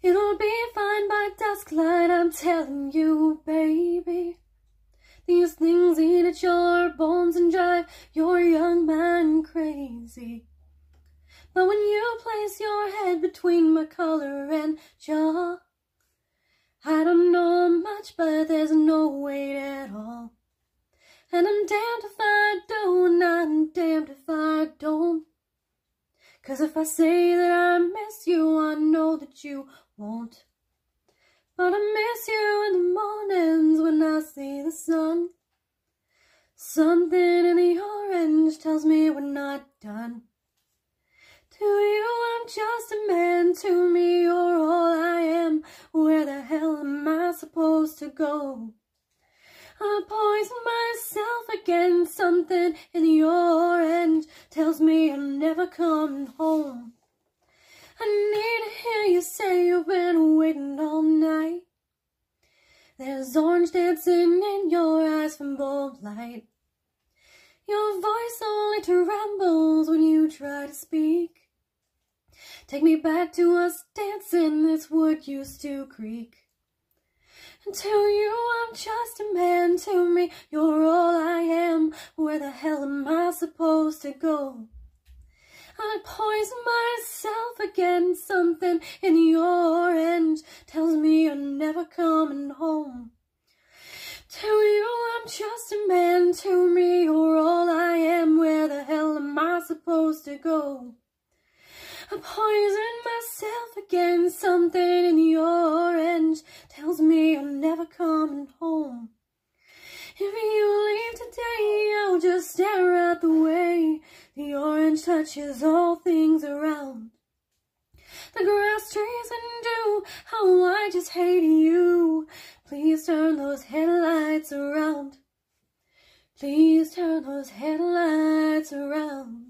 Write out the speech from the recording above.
It'll be fine by dusk light, I'm telling you, baby. These things eat at your bones and drive your young man crazy. But when you place your head between my collar and jaw, I don't know much, but there's no weight at all. And I'm damned if I do, and I'm damned if I don't. Cause if I say that I miss you, that you won't. But I miss you in the mornings when I see the sun. Something in the orange tells me we're not done. To you, I'm just a man. To me, you're all I am. Where the hell am I supposed to go? I poison myself again. Something in the There's orange dancing in your eyes from bulb light. Your voice only trembles when you try to speak. Take me back to us dancing this wood used to creak. And to you I'm just a man, to me you're all I am. Where the hell am I supposed to go? I poison myself again, something in your end tells me you're never coming home. To me you're all I am. Where the hell am I supposed to go? I poison myself again. Something in the orange tells me I'm never coming home. If you leave today, I'll just stare at the way the orange touches all things around. The grass, trees, and dew, how I just hate you. Please turn those headlights around. Please turn those headlights around.